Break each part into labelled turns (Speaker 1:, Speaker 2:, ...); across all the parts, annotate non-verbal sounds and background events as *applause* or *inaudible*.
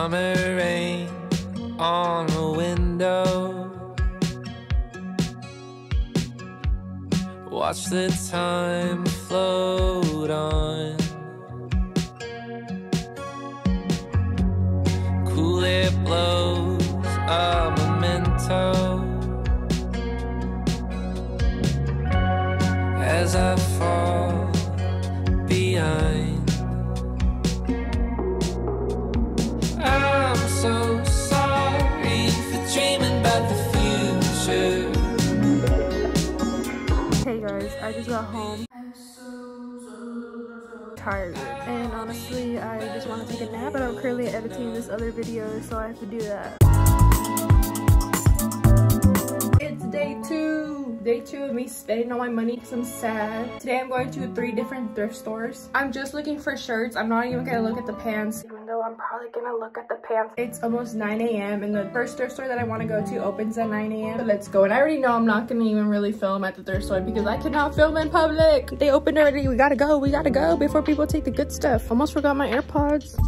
Speaker 1: Summer rain on a window. Watch the time float on. Cool it blows a memento
Speaker 2: just got home. I'm so, so, tired. And honestly, I just want to take a nap, but I'm currently editing this other video, so I have to do that. It's day two. Day two of me spending all my money because I'm sad. Today I'm going to three different thrift stores. I'm just looking for shirts. I'm not even gonna look at the pants. Though I'm probably gonna look at the pants. It's almost 9 a.m. and the first thrift store that I want to go to opens at 9 a.m. But let's go. And I already know I'm not gonna even really film at the thrift store because I cannot film in public. They opened already. We gotta go. We gotta go before people take the good stuff. Almost forgot my AirPods.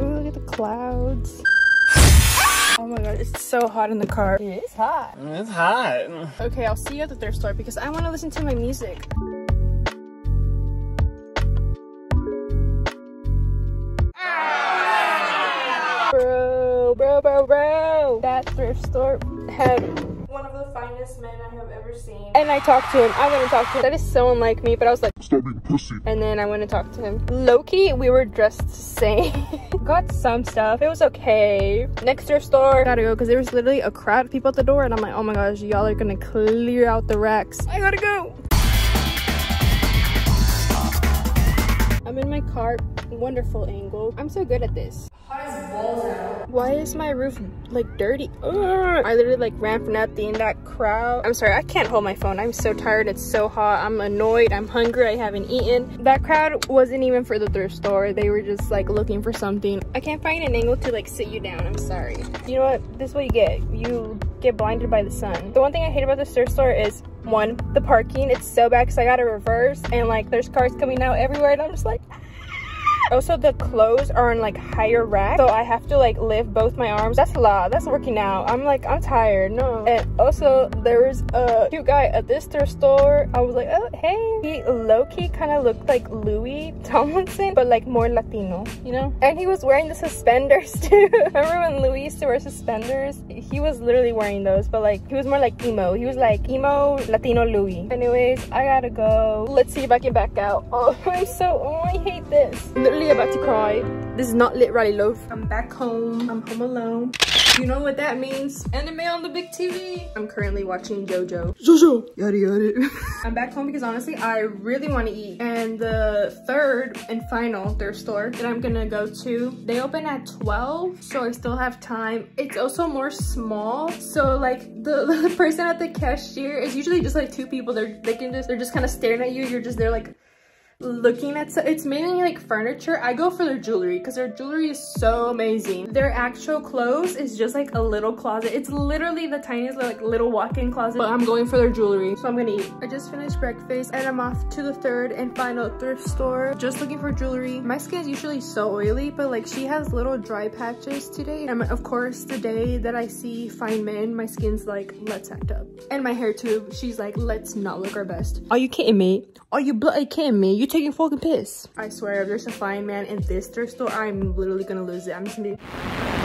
Speaker 2: Ooh, look at the clouds. Oh my god, it's so hot in the car. It is hot.
Speaker 1: It's hot.
Speaker 2: Okay, I'll see you at the thrift store because I want to listen to my music. Bro, bro, bro, bro. That thrift store had one of the finest men I have ever seen. And I talked to him. I went and talked to him. That is so unlike me, but I was like,
Speaker 3: Stop being pussy.
Speaker 2: and then I went and talked to him. Loki, we were dressed the same. *laughs* Got some stuff. It was okay. Next door store, gotta go because there was literally a crowd of people at the door, and I'm like, oh my gosh, y'all are gonna clear out the racks. I gotta go. I'm in my car. Wonderful angle. I'm so good at this. Why is my roof like dirty? Ugh. I literally like ran for nothing. That crowd. I'm sorry, I can't hold my phone. I'm so tired. It's so hot. I'm annoyed. I'm hungry. I haven't eaten. That crowd wasn't even for the thrift store. They were just like looking for something. I can't find an angle to like sit you down. I'm sorry. You know what? This is what you get. You get blinded by the sun. The one thing I hate about the thrift store is one, the parking. It's so bad because I gotta reverse and like there's cars coming out everywhere and I'm just like also, the clothes are in like higher rack, so I have to like lift both my arms. That's a lot. That's working out. I'm like, I'm tired. No. And also, there was a cute guy at this thrift store. I was like, oh, hey. He low-key kind of looked like Louis Tomlinson, but like more Latino, you know? And he was wearing the suspenders *laughs* too. Remember when Louis used to wear suspenders? He was literally wearing those, but like, he was more like emo. He was like emo Latino Louis. Anyways, I gotta go. Let's see if I can back out. *laughs* Oh, I'm so, oh, I hate this. Literally about to cry. This is not lit Rally Loaf. I'm back home. I'm home alone. You know what that means? Anime on the big TV. I'm currently watching JoJo. JoJo! Yada yada. *laughs* I'm back home because honestly, I really want to eat. And the third and final thrift store that I'm gonna go to, they open at 12, so I still have time. It's also more small, so like the, *laughs* the person at the cashier is usually just like two people. They're they can just they're just kind of staring at you. You're just there like looking at so it's mainly like furniture. I go for their jewelry because their jewelry is so amazing. Their actual clothes is just like a little closet. It's literally the tiniest like little walk-in closet. But i'm going for their jewelry. So i'm gonna eat. I just finished breakfast and i'm off to the third and final thrift store. Just looking for jewelry. My skin is usually so oily but like she has little dry patches today. And of course the day that i see fine men my skin's like let's act up. And my hair too. She's like let's not look our best. Are you kidding me? Are you bloody kidding me? You taking fucking piss. I swear, if there's a fine man in this thrift store, I'm literally gonna lose it. I'm just gonna be...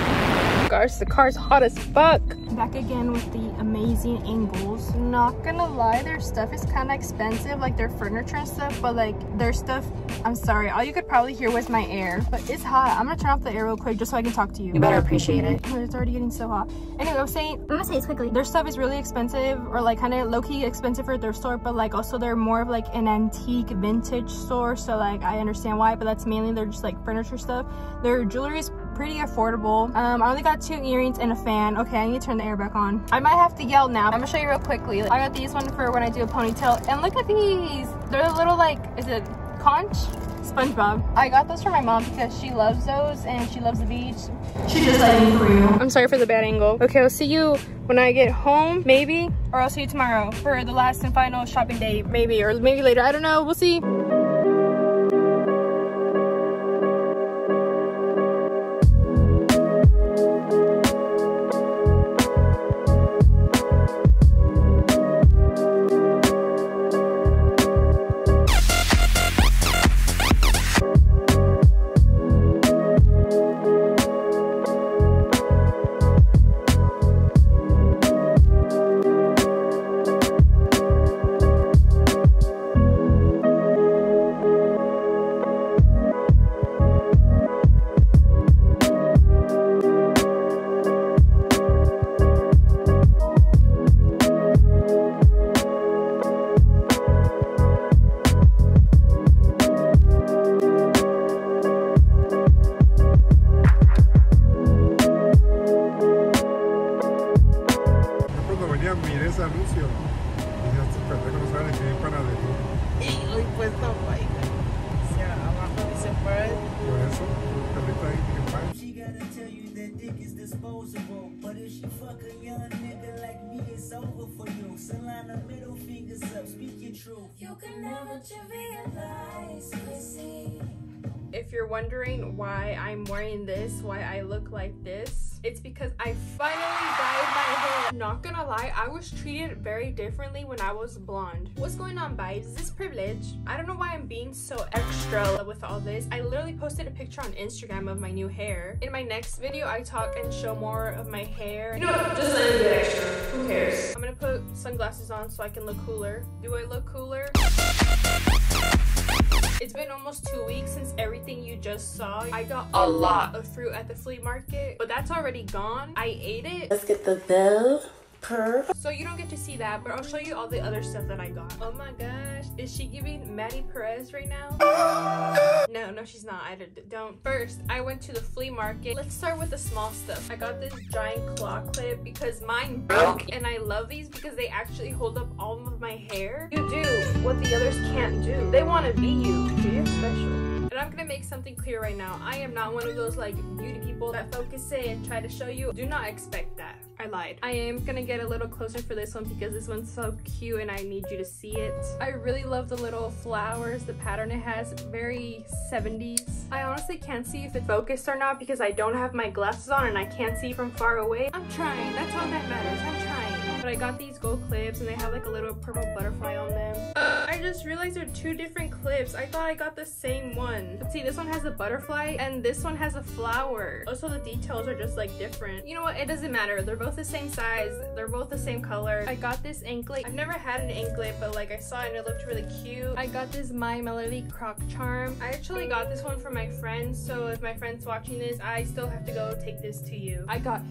Speaker 2: Gosh, the car's hot as fuck. Back again with the amazing angles. Not gonna lie, their stuff is kind of expensive, like their furniture and stuff, but like their stuff, I'm sorry, all you could probably hear was my air, but it's hot. I'm gonna turn off the air real quick just so I can talk to you.
Speaker 4: You better appreciate it.
Speaker 2: It's already getting so hot. Anyway, I was saying,
Speaker 4: I'm gonna say this quickly.
Speaker 2: their stuff is really expensive or like kind of low-key expensive for their store but like also they're more of like an antique vintage store so like i understand why but that's mainly they're just like furniture stuff their jewelry is pretty affordable um i only got two earrings and a fan okay i need to turn the air back on i might have to yell now i'm gonna show you real quickly i got these one for when i do a ponytail and look at these they're a little like is it conch SpongeBob. I got those for my mom because she loves those and she loves the beach. She just for you. I'm sorry for the bad angle. Okay, I'll see you when I get home, maybe, or I'll see you tomorrow for the last and final shopping day, maybe, or maybe later. I don't know. We'll see. think it's disposable.
Speaker 3: But if you fuck a young nigga like me, it's over for you. So line the middle fingers up, speak your truth.
Speaker 4: You can never trivialize, pussy.
Speaker 2: If you're wondering why I'm wearing this, why I look like this, it's because I finally dyed my hair. Not gonna lie, I was treated very differently when I was blonde. What's going on, vibes? Is this privilege? I don't know why I'm being so extra with all this. I literally posted a picture on Instagram of my new hair. In my next video, I talk and show more of my hair. You know? Just let get extra. Who cares? I'm gonna put sunglasses on so I can look cooler. Do I look cooler? It's been almost two weeks since everything you just saw. I got a lot of fruit at the flea market, but that's already gone. I ate it.
Speaker 5: Let's get the bell purr.
Speaker 2: So you don't get to see that, but I'll show you all the other stuff that I got. Oh my gosh, is she giving Maddy Perez right now? *gasps* No, no, she's not. I don't. First, I went to the flea market. Let's start with the small stuff. I got this giant claw clip because mine broke, and I love these because they actually hold up all of my hair. You do what the others can't do. They want to be you. You're special. And I'm gonna make something clear right now. I am not one of those like beauty people that focus in and try to show you. Do not expect that. I lied. I am gonna get a little closer for this one because this one's so cute and I need you to see it. I really love the little flowers, the pattern it has, very 70s. I honestly can't see if it's focused or not because I don't have my glasses on and I can't see from far away. I'm trying, that's all that matters, I'm trying. But I got these gold clips and they have like a little purple butterfly on them. Uh, I just realized they're two different clips. I thought I got the same one. But see, this one has a butterfly and this one has a flower. Also, the details are just like different. You know what? It doesn't matter. They're both the same size. They're both the same color. I got this anklet. I've never had an anklet, but like I saw it and it looked really cute. I got this My Melody Croc Charm. I actually got this one from my friend. So if my friend's watching this, I still have to go take this to you. I got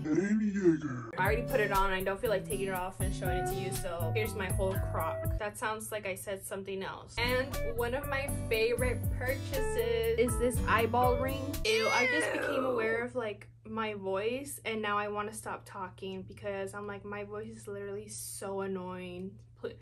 Speaker 2: I already put it on. I don't feel like taking it off and showing it to you. So here's my whole croc. That sounds like I said something else. And one of my favorite purchases is this eyeball ring. Ew, I just became aware of like my voice and now I want to stop talking because I'm like my voice is literally so annoying. Pl-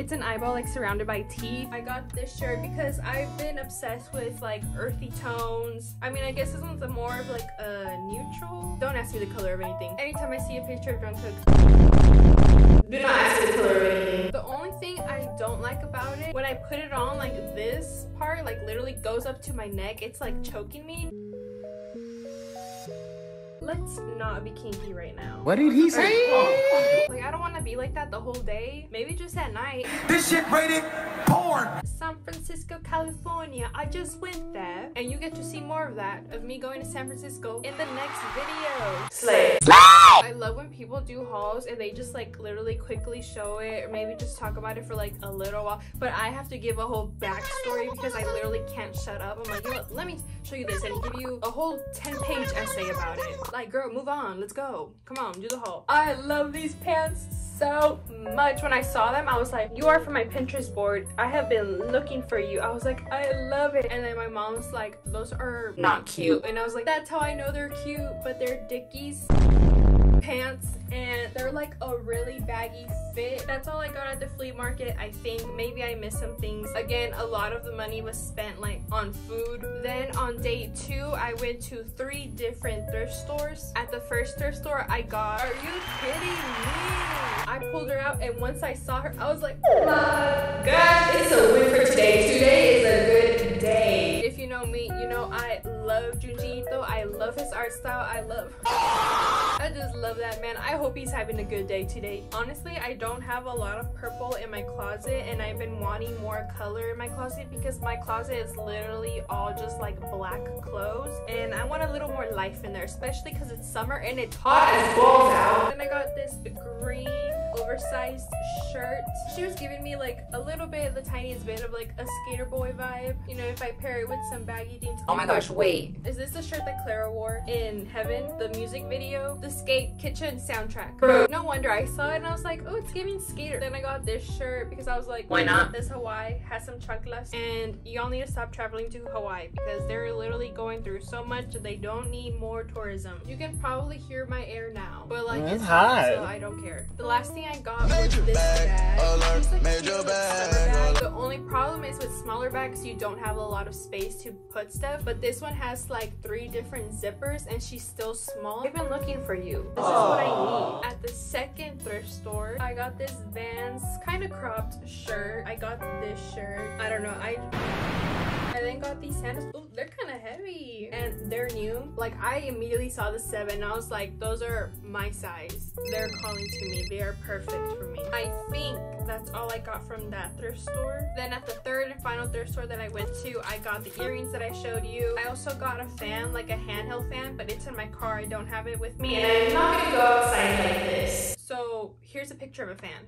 Speaker 2: It's an eyeball like surrounded by teeth. I got this shirt because I've been obsessed with like earthy tones. I mean, I guess this one's a more of like a neutral. Don't ask me the color of anything. Anytime I see a picture of Jungkook, do not ask me the color of anything. The only thing I don't like about it, when I put it on, like this part, like literally goes up to my neck. It's like choking me. Let's not be kinky right now.
Speaker 6: What did he say?
Speaker 2: Like, I don't want to be like that the whole day. Maybe just at night.
Speaker 6: This shit rated porn.
Speaker 2: San Francisco, California. I just went there. And you get to see more of that, of me going to San Francisco in the next video. Slay. Slay! I love when people do hauls and they just like literally quickly show it or maybe just talk about it for like a little while. But I have to give a whole backstory because I literally can't shut up. I'm like, you know what? Let me show you this and give you a whole 10 page essay about it. Like, girl, move on. Let's go. Come on, do the haul. I love these pants so much. When I saw them, I was like, you are from my Pinterest board. I have been looking for you. I was like, I love it. And then my mom's like, those are not cute. And I was like, that's how I know they're cute, but they're Dickies pants and they're like a really baggy fit. That's all I got at the flea market. I think maybe I missed some things. Again, a lot of the money was spent like on food. Then on day two, I went to three different thrift stores. At the first thrift store, I got, are you kidding me? I pulled her out and once I saw her, I was like, oh my gosh, it's a win for today. Today is a good day. If you know me, you know I love Junji Ito. I love his art style. I love I just love that man. I hope he's having a good day today. Honestly, I don't have a lot of purple in my closet and I've been wanting more color in my closet because my closet is literally all just like black clothes and I want a little more life in there, especially because it's summer and it's hot as balls out. Then I got this green oversized shirt. She was giving me like a little bit, the tiniest bit of like a skater boy vibe. You know, if I pair it with some baggy jeans.
Speaker 7: Oh my gosh, wait.
Speaker 2: Is this the shirt that Clara wore in Heaven, the music video? The Skate Kitchen soundtrack. No wonder I saw it and I was like, oh, it's giving skater. Then I got this shirt because I was like,
Speaker 7: Why not?
Speaker 2: This Hawaii has some chanclas and y'all need to stop traveling to Hawaii because they're literally going through so much that they don't need more tourism. You can probably hear my air now, but like
Speaker 7: That's
Speaker 2: it's
Speaker 7: hot.
Speaker 2: so I don't care. The last thing I got was this bag. It's like a like, summer bag. The only problem is with smaller bags, you don't have a lot of space to put stuff. But this one has like three different zippers, and she's still small. I've been looking for you. This is what I need. At the second thrift store, I got this Vans kind of cropped shirt. I got this shirt. I don't know. I I then got these sandals. They're kind of heavy and they're new. Like I immediately saw the seven and I was like, those are my size. They're calling to me. They are perfect for me. I think that's all I got from that thrift store. Then at the third and final thrift store that I went to, I got the earrings that I showed you. I also got a fan, like a handheld fan, but it's in my car. I don't have it with me and I'm not gonna go outside like this. So here's a picture of a fan.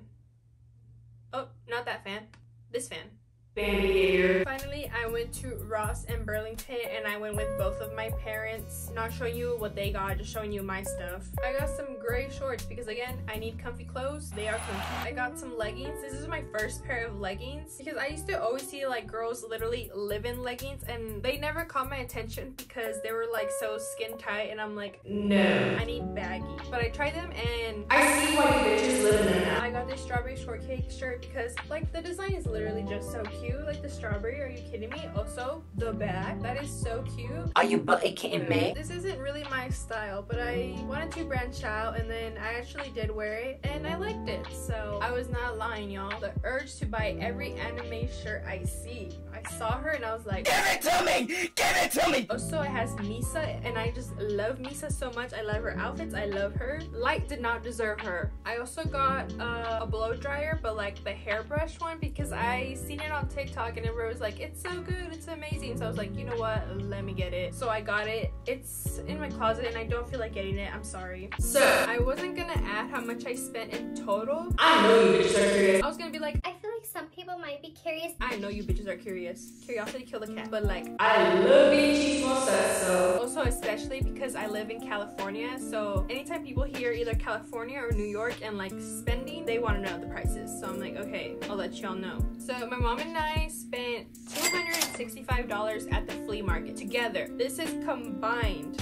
Speaker 2: Oh, not that fan. This fan. Finally, I went to Ross and Burlington and I went with both of my parents. Not showing you what they got, just showing you my stuff. I got some gray shorts because again, I need comfy clothes. They are comfy. I got some leggings. This is my first pair of leggings because I used to always see like girls literally live in leggings and they never caught my attention because they were like so skin tight and I'm like, no, I need baggy. But I tried them and I see why you bitches live in them now. I got this strawberry shortcake shirt because like the design is literally just so cute. Like the strawberry, are you kidding me? Also, the bag, that is so cute.
Speaker 5: Are you bloody kidding me?
Speaker 2: This isn't really my style, but I wanted to branch out and then I actually did wear it and I liked it. So I was not lying, y'all. The urge to buy every anime shirt I see. I saw her and I was like,
Speaker 5: Give it to me! Give it to me!
Speaker 2: also, it has Misa, and I just love Misa so much. I love her outfits. I love her. Light did not deserve her. I also got uh, a blow dryer, but like the hairbrush one because I seen it on TikTok and everyone was like, "It's so good, it's amazing." So I was like, you know what? Let me get it. So I got it. It's in my closet, and I don't feel like getting it. I'm sorry. So I wasn't gonna add how much I spent in total. I know you are curious. I was gonna be like,
Speaker 8: I like some people might be curious.
Speaker 2: I know you bitches are curious. Curiosity killed the cat. But like, I love being chismosa, so. Also, especially because I live in California, so anytime people hear either California or New York and like spending, they want to know the prices. So I'm like, okay, I'll let y'all know. So my mom and I spent $265 at the flea market together. This is combined.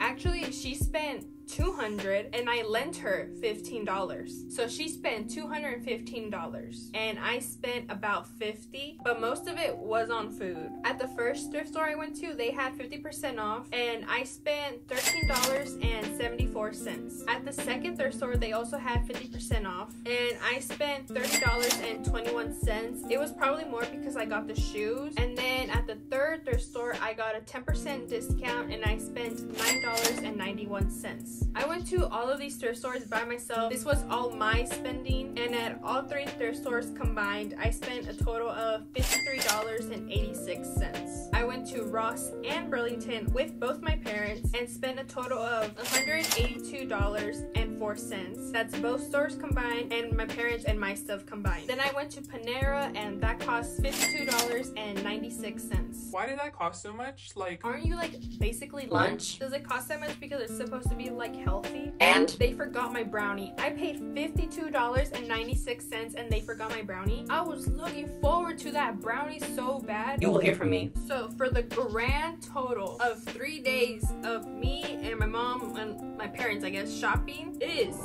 Speaker 2: Actually, she spent 200 and I lent her $15. So she spent $215 and I spent about 50, but most of it was on food. At the first thrift store I went to, they had 50% off and I spent $13.74. At the second thrift store, they also had 50% off and I spent $30.21. It was probably more because I got the shoes. And then at the third thrift store, I got a 10% discount and I spent $9.91. I went to all of these thrift stores by myself. This was all my spending, and at all three thrift stores combined, I spent a total of $53.86. I went to Ross and Burlington with both my parents and spent a total of $182.04. That's both stores combined and my parents and my stuff combined. Then I went to Panera and that cost $52.96.
Speaker 7: Why did that cost so much? Like,
Speaker 2: Aren't you like basically lunch? Does it cost that much because it's supposed to be like like healthy.
Speaker 5: And
Speaker 2: they forgot my brownie. I paid $52.96 and they forgot my brownie. I was looking forward to that brownie so bad.
Speaker 5: You will hear from me.
Speaker 2: So for the grand total of three days of me and my mom and my parents, I guess, shopping is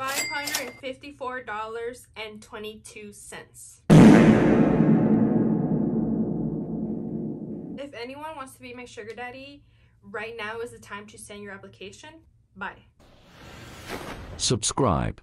Speaker 2: $554.22. anyone wants to be my sugar daddy, right now is the time to send your application. Bye.
Speaker 9: Subscribe.